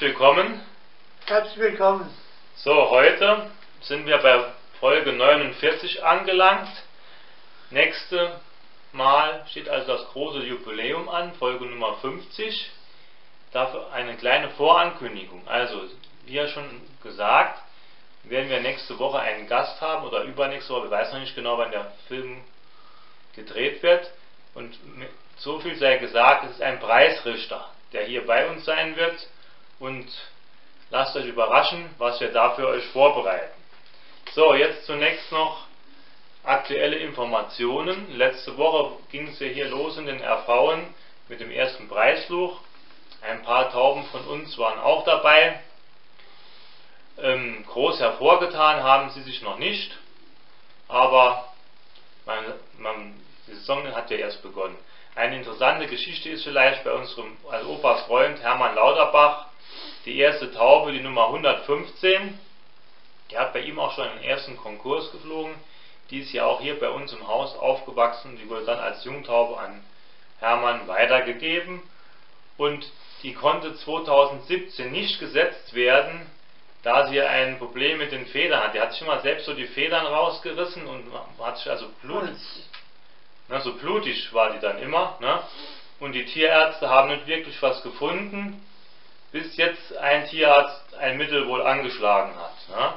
herzlich willkommen. Herzlich willkommen. So, heute sind wir bei Folge 49 angelangt. Nächste Mal steht also das große Jubiläum an, Folge Nummer 50. Dafür eine kleine Vorankündigung. Also, wie ja schon gesagt, werden wir nächste Woche einen Gast haben oder übernächste Woche, wir wissen noch nicht genau, wann der Film gedreht wird. Und so viel sei gesagt, es ist ein Preisrichter, der hier bei uns sein wird. Und lasst euch überraschen, was wir da für euch vorbereiten. So, jetzt zunächst noch aktuelle Informationen. Letzte Woche ging es ja hier los in den RVen mit dem ersten Preisfluch. Ein paar Tauben von uns waren auch dabei. Ähm, groß hervorgetan haben sie sich noch nicht, aber man, man, die Saison hat ja erst begonnen. Eine interessante Geschichte ist vielleicht bei unserem also Opas Freund Hermann Lauterbach, die erste Taube, die Nummer 115. Der hat bei ihm auch schon einen ersten Konkurs geflogen. Die ist ja auch hier bei uns im Haus aufgewachsen. Die wurde dann als Jungtaube an Hermann weitergegeben. Und die konnte 2017 nicht gesetzt werden, da sie ein Problem mit den Federn hat. Die hat sich immer selbst so die Federn rausgerissen und hat sich also blutig, ne, so blutig war die dann immer. Ne? Und die Tierärzte haben nicht wirklich was gefunden, bis jetzt ein Tierarzt ein Mittel wohl angeschlagen hat. Ne?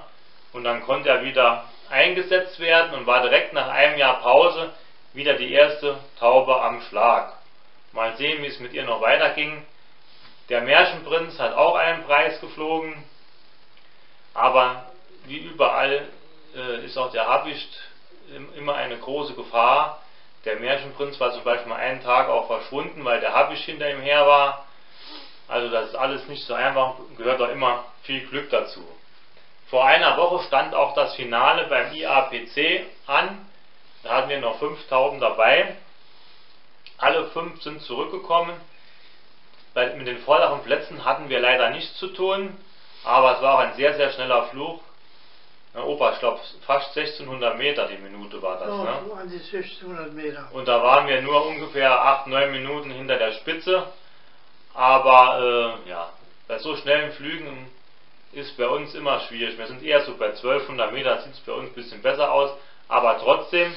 Und dann konnte er wieder eingesetzt werden und war direkt nach einem Jahr Pause wieder die erste Taube am Schlag. Mal sehen, wie es mit ihr noch weiterging. Der Märchenprinz hat auch einen Preis geflogen, aber wie überall äh, ist auch der Habicht immer eine große Gefahr. Der Märchenprinz war zum Beispiel mal einen Tag auch verschwunden, weil der Habicht hinter ihm her war. Also das ist alles nicht so einfach, gehört auch immer viel Glück dazu. Vor einer Woche stand auch das Finale beim IAPC an. Da hatten wir noch fünf Tauben dabei. Alle fünf sind zurückgekommen. Mit den vorderen Plätzen hatten wir leider nichts zu tun. Aber es war auch ein sehr, sehr schneller Flug. Na, Opa, ich glaube, fast 1600 Meter die Minute war das. Oh, ne? an die 1600 Meter. Und da waren wir nur ungefähr 8, 9 Minuten hinter der Spitze. Aber äh, ja, bei so schnellen Flügen ist bei uns immer schwierig. Wir sind eher so bei 1200 Meter, sieht es bei uns ein bisschen besser aus. Aber trotzdem,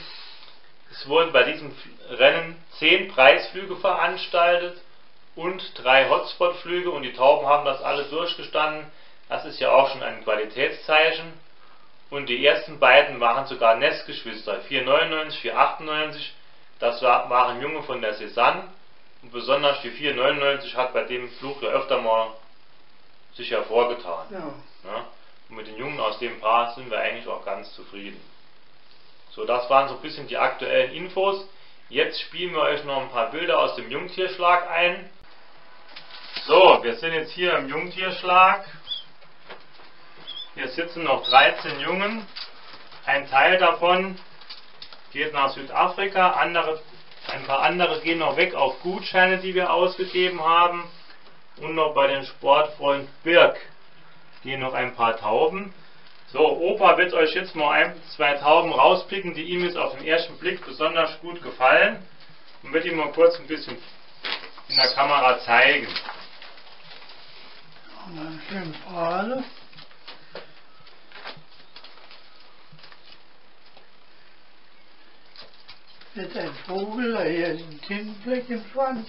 es wurden bei diesem Rennen 10 Preisflüge veranstaltet und drei Hotspot-Flüge und die Tauben haben das alle durchgestanden. Das ist ja auch schon ein Qualitätszeichen. Und die ersten beiden waren sogar Nestgeschwister, 499, 498. Das waren Junge von der Cézanne. Und besonders die 499 hat bei dem Flug ja öfter mal sich hervorgetan. Ja. Ja? Und mit den Jungen aus dem Paar sind wir eigentlich auch ganz zufrieden. So, das waren so ein bisschen die aktuellen Infos. Jetzt spielen wir euch noch ein paar Bilder aus dem Jungtierschlag ein. So, wir sind jetzt hier im Jungtierschlag. Hier sitzen noch 13 Jungen. Ein Teil davon geht nach Südafrika, andere, ein paar andere gehen noch weg auf Gutscheine, die wir ausgegeben haben. Und noch bei den Sportfreund Birk gehen noch ein paar Tauben. So, Opa wird euch jetzt mal ein, zwei Tauben rauspicken, die ihm jetzt auf den ersten Blick besonders gut gefallen. Und wird ihm mal kurz ein bisschen in der Kamera zeigen. Und dann schön Pfahle. Jetzt ein Vogel, hier ist ein Tintenfleck im Schwanz.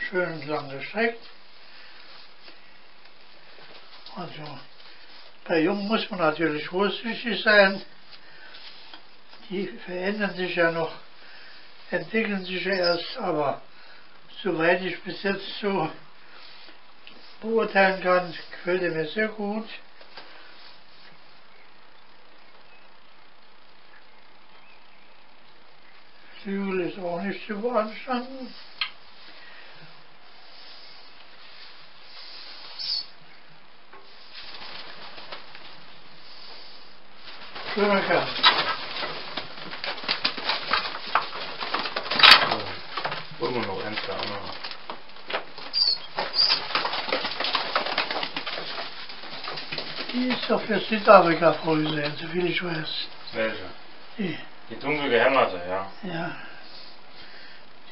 Schön lang gestreckt. Also, bei Jungen muss man natürlich vorsichtig sein. Die verändern sich ja noch, entwickeln sich ja erst, aber soweit ich bis jetzt so beurteilen kann, gefällt er mir sehr gut. Flügel ist auch nicht zu beanstanden. Schöner Kerl. Wollen wir noch eins da noch. Die ist Die, dunkel gehämmerte, ja. ja.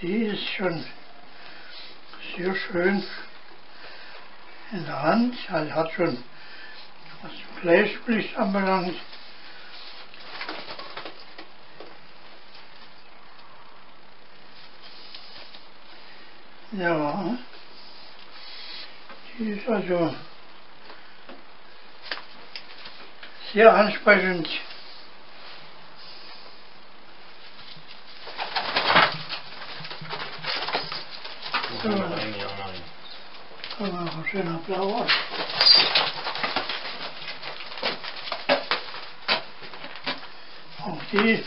die ist schon sehr schön in der Hand, also hat schon was Fleischblick anbelangt. Ja, die ist also sehr ansprechend. Wir eigentlich auch ein schöner blauer. Auch die ist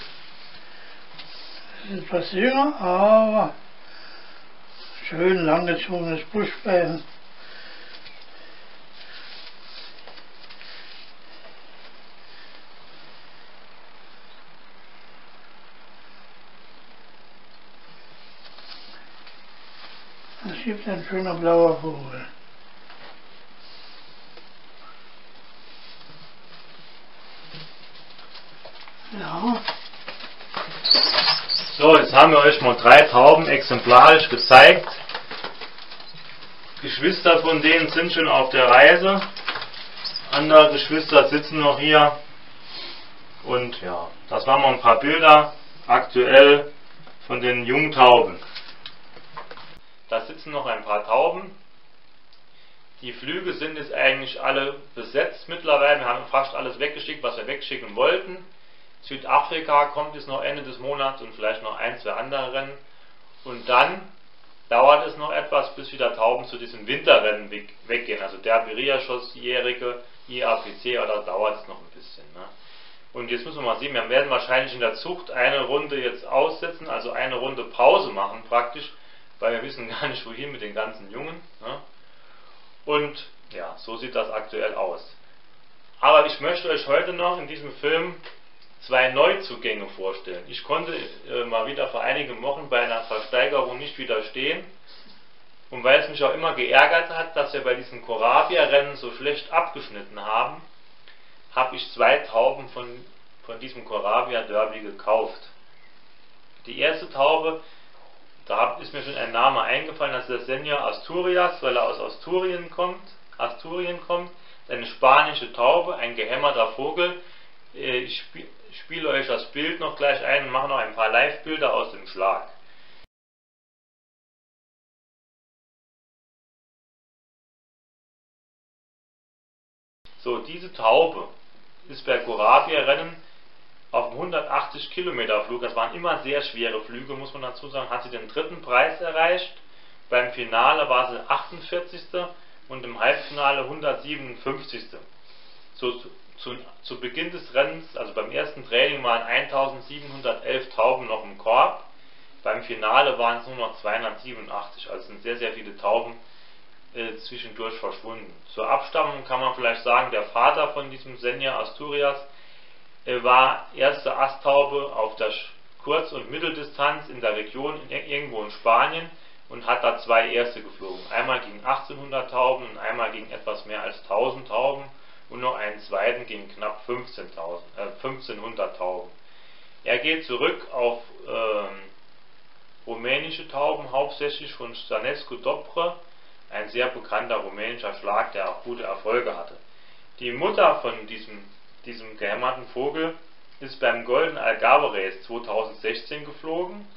etwas jünger, aber schön langgezogenes Buschbein. Gibt ein schöner blauer Vogel. Ja, So, jetzt haben wir euch mal drei Tauben exemplarisch gezeigt. Geschwister von denen sind schon auf der Reise. Andere Geschwister sitzen noch hier. Und ja, das waren mal ein paar Bilder aktuell von den jungen Tauben. Da sitzen noch ein paar Tauben. Die Flüge sind jetzt eigentlich alle besetzt mittlerweile. Wir haben fast alles weggeschickt, was wir wegschicken wollten. Südafrika kommt jetzt noch Ende des Monats und vielleicht noch ein, zwei andere Rennen. Und dann dauert es noch etwas, bis wieder Tauben zu diesen Winterrennen weg- weggehen. Also der Beriaschossjährige, IAPC, oder dauert es noch ein bisschen. Ne? Und jetzt müssen wir mal sehen, wir werden wahrscheinlich in der Zucht eine Runde jetzt aussetzen, also eine Runde Pause machen praktisch, weil wir wissen gar nicht wohin mit den ganzen Jungen. Ne? Und ja, so sieht das aktuell aus. Aber ich möchte euch heute noch in diesem Film zwei Neuzugänge vorstellen. Ich konnte äh, mal wieder vor einigen Wochen bei einer Versteigerung nicht widerstehen. Und weil es mich auch immer geärgert hat, dass wir bei diesen Corabia-Rennen so schlecht abgeschnitten haben, habe ich zwei Tauben von, von diesem Corabia Derby gekauft. Die erste Taube, da ist mir schon ein Name eingefallen, das ist der Senior Asturias, weil er aus Asturien kommt. Asturien kommt, eine spanische Taube, ein gehämmerter Vogel. Äh, Ich spie- spiele euch das Bild noch gleich ein und mache noch ein paar Live-Bilder aus dem Schlag. So, diese Taube ist bei Corabia-Rennen auf dem 180 Kilometer Flug, das waren immer sehr schwere Flüge, muss man dazu sagen, hat sie den dritten Preis erreicht. Beim Finale war sie 48. und im Halbfinale 157. So, zu, zu, zu Beginn des Rennens, also beim ersten Training, waren 1711 Tauben noch im Korb. Beim Finale waren es nur noch 287, also sind sehr, sehr viele Tauben äh, zwischendurch verschwunden. Zur Abstammung kann man vielleicht sagen, der Vater von diesem Senja Asturias war erste Asttaube auf der Kurz- und Mitteldistanz in der Region irgendwo in Spanien und hat da zwei erste geflogen. Einmal gegen 1800 Tauben und einmal gegen etwas mehr als 1000 Tauben und noch einen zweiten gegen knapp 15.000, äh, 1500 Tauben. Er geht zurück auf ähm, rumänische Tauben, hauptsächlich von Stanescu Dobre, ein sehr bekannter rumänischer Schlag, der auch gute Erfolge hatte. Die Mutter von diesem, diesem gehämmerten Vogel ist beim Golden Algarve Race 2016 geflogen,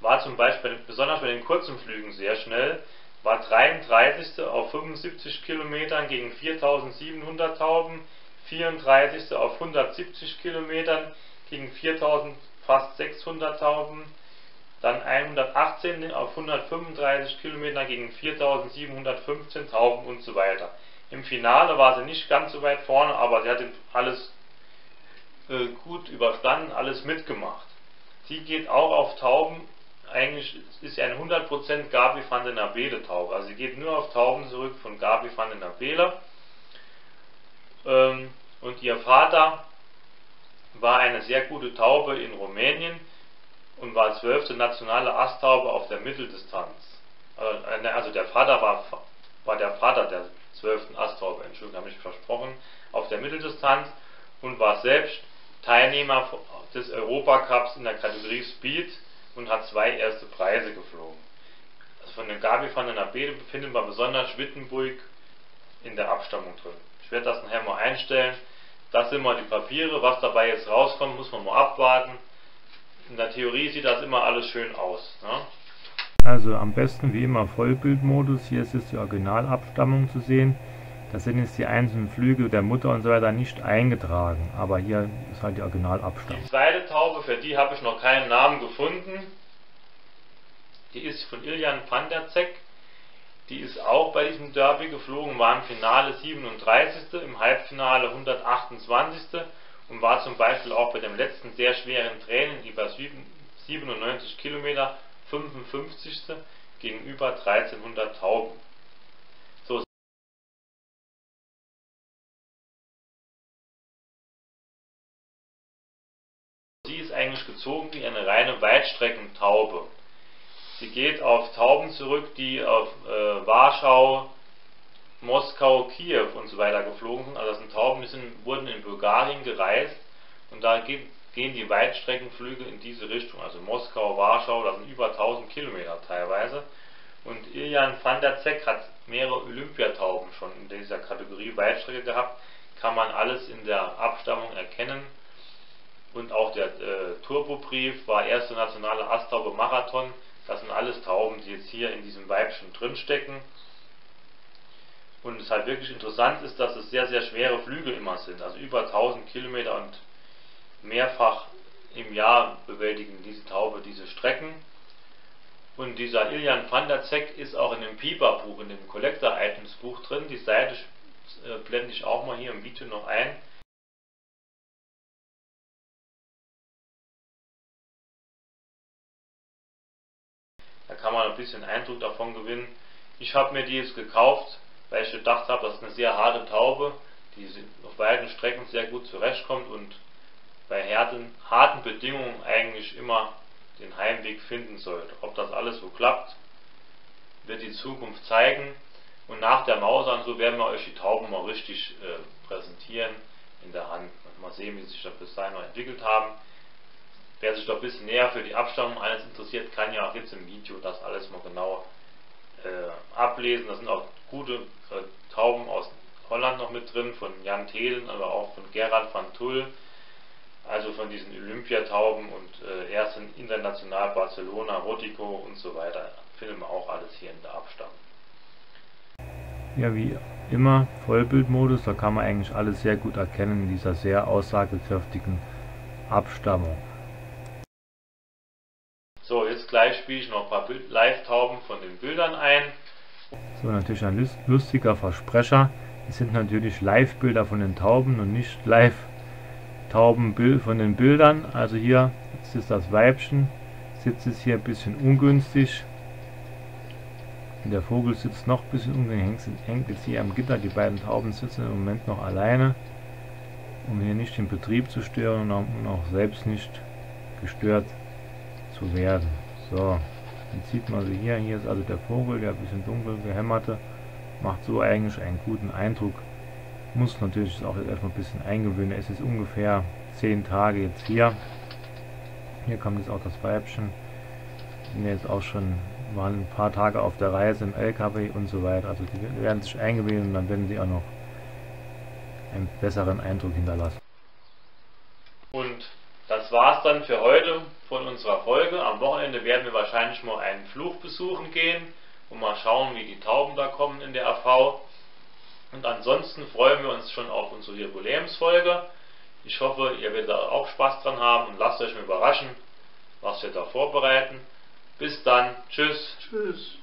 war zum Beispiel besonders bei den kurzen Flügen sehr schnell, war 33. auf 75 Kilometern gegen 4700 Tauben, 34. auf 170 Kilometern gegen 4000 fast 600 Tauben, dann 118 auf 135 Kilometer gegen 4715 Tauben und so weiter. Im Finale war sie nicht ganz so weit vorne, aber sie hat alles äh, gut überstanden, alles mitgemacht. Sie geht auch auf Tauben, eigentlich ist sie eine 100% Gabi van den Abele Taube, also sie geht nur auf Tauben zurück von Gabi van den Abele. Ähm, und ihr Vater war eine sehr gute Taube in Rumänien und war zwölfte nationale Asttaube auf der Mitteldistanz. Äh, ne, Also der Vater war, war der Vater der zwölften Asttaube, Entschuldigung, habe ich versprochen, auf der Mitteldistanz und war selbst Teilnehmer des Europacups in der Kategorie Speed und hat zwei erste Preise geflogen. Also von den Gabi van der Nabede findet man besonders Wittenburg in der Abstammung drin. Ich werde das nachher mal einstellen. Das sind mal die Papiere. Was dabei jetzt rauskommt, muss man mal abwarten. In der Theorie sieht das immer alles schön aus. Ne? Also am besten wie immer Vollbildmodus. Hier ist jetzt die Originalabstammung zu sehen. Da sind jetzt die einzelnen Flügel der Mutter und so weiter nicht eingetragen. Aber hier ist halt die Originalabstammung. Die zweite Taube, für die habe ich noch keinen Namen gefunden. Die ist von Iljan van der Zeck. Die ist auch bei diesem Derby geflogen, war im Finale 37., im Halbfinale 128. und war zum Beispiel auch bei dem letzten sehr schweren Training über 97 Kilometer 55. gegenüber 1300 Tauben. Sie ist eigentlich gezogen wie eine reine Weitstreckentaube. Sie geht auf Tauben zurück, die auf äh, Warschau, Moskau, Kiew und so weiter geflogen sind. Also das sind Tauben, die sind, wurden in Bulgarien gereist und da geht, gehen die Weitstreckenflüge in diese Richtung. Also Moskau, Warschau, das sind über 1000 Kilometer teilweise. Und Iljan van der Zeck hat mehrere Olympiatauben schon in dieser Kategorie Weitstrecke gehabt. Kann man alles in der Abstammung erkennen. Und auch der äh, Turbobrief war erste nationale Asttaube Marathon das sind alles Tauben, die jetzt hier in diesem Weibchen drinstecken. Und es halt wirklich interessant ist, dass es sehr, sehr schwere Flüge immer sind. Also über 1000 Kilometer und mehrfach im Jahr bewältigen diese Taube diese Strecken. Und dieser Iljan Zeck ist auch in dem Pieper-Buch, in dem Collector Items Buch drin. Die Seite äh, blende ich auch mal hier im Video noch ein. Da kann man ein bisschen Eindruck davon gewinnen. Ich habe mir die jetzt gekauft, weil ich gedacht habe, das ist eine sehr harte Taube, die auf weiten Strecken sehr gut zurechtkommt und bei harten, harten Bedingungen eigentlich immer den Heimweg finden sollte. Ob das alles so klappt, wird die Zukunft zeigen. Und nach der Mausern, so werden wir euch die Tauben mal richtig äh, präsentieren in der Hand. Mal sehen, wie sich das bis dahin noch entwickelt haben. Wer sich da ein bisschen näher für die Abstammung eines interessiert, kann ja auch jetzt im Video das alles mal genau äh, ablesen. Da sind auch gute äh, Tauben aus Holland noch mit drin, von Jan Thelen, aber auch von Gerard van Tull, also von diesen Olympiatauben und äh, erst in international Barcelona, Rotico und so weiter. Finden wir auch alles hier in der Abstammung. Ja, wie immer Vollbildmodus, da kann man eigentlich alles sehr gut erkennen in dieser sehr aussagekräftigen Abstammung. So, jetzt gleich spiele ich noch ein paar Live-Tauben von den Bildern ein. So, natürlich ein lustiger Versprecher. Es sind natürlich Live-Bilder von den Tauben und nicht Live-Tauben von den Bildern. Also hier ist das Weibchen, sitzt es hier ein bisschen ungünstig. Der Vogel sitzt noch ein bisschen ungünstig, hängt jetzt hier am Gitter. Die beiden Tauben sitzen im Moment noch alleine, um hier nicht den Betrieb zu stören und auch selbst nicht gestört zu werden. So, jetzt sieht man sie hier. Hier ist also der Vogel, der ein bisschen dunkel gehämmerte. Macht so eigentlich einen guten Eindruck. Muss natürlich auch jetzt erstmal ein bisschen eingewöhnen. Es ist ungefähr 10 Tage jetzt hier. Hier kommt jetzt auch das Weibchen. Sind jetzt auch schon, waren ein paar Tage auf der Reise im LKW und so weiter. Also die werden sich eingewöhnen und dann werden sie auch noch einen besseren Eindruck hinterlassen. Und das war's dann für heute von unserer Folge. Am Wochenende werden wir wahrscheinlich mal einen Fluch besuchen gehen und mal schauen, wie die Tauben da kommen in der AV. Und ansonsten freuen wir uns schon auf unsere Jubiläumsfolge. Ich hoffe, ihr werdet auch Spaß dran haben und lasst euch mal überraschen, was wir da vorbereiten. Bis dann. Tschüss. Tschüss.